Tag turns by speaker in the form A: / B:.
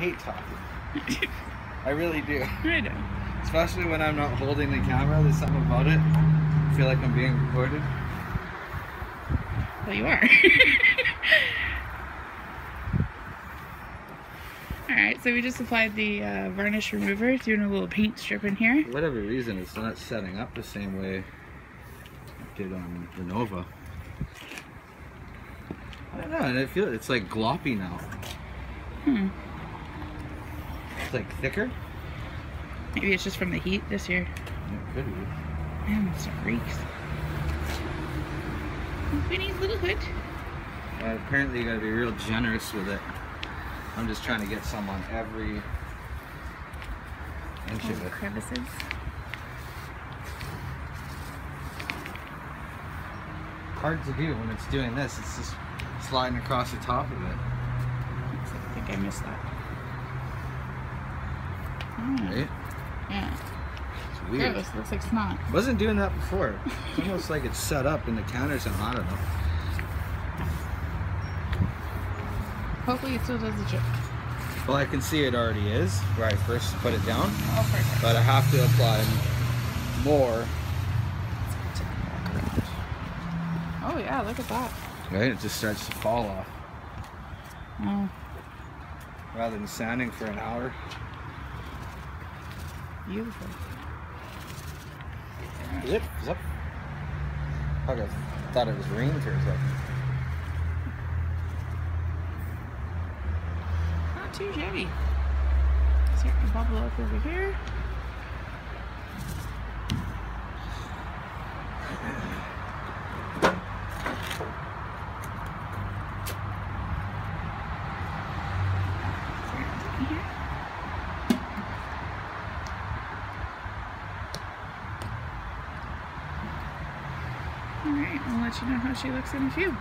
A: hate talking. I really do.
B: I know.
A: Especially when I'm not holding the camera. There's something about it. I feel like I'm being recorded.
B: Well, you are. Alright, so we just applied the uh, varnish remover, doing a little paint strip in here.
A: For whatever reason, it's not setting up the same way it did on the Nova. I don't know, and I feel it's like gloppy now.
B: Hmm.
A: It's like thicker.
B: Maybe it's just from the heat this year.
A: It could be.
B: Man, it reeks. Winnie's little hood.
A: Uh, apparently, you gotta be real generous with it. I'm just trying to get some on every inch
B: All
A: of it.
B: crevices.
A: Hard to do when it's doing this. It's just sliding across the top of it.
B: I think I missed that.
A: Right?
B: yeah.
A: It's weird.
B: Gross. Looks like snot.
A: Wasn't doing that before. It's almost like it's set up in the counters and I don't know.
B: Hopefully it still does the trick.
A: Well, I can see it already is where I first put it down,
B: Oh, perfect.
A: but I have to apply more.
B: Oh yeah, look at that.
A: Right? It just starts to fall off
B: Oh,
A: rather than sanding for an hour.
B: Beautiful.
A: Zip, zip. Fuck, I thought it was rain for a second.
B: Not too shabby. To bubble up over. Here. All right, I'll let you know how she looks in a few.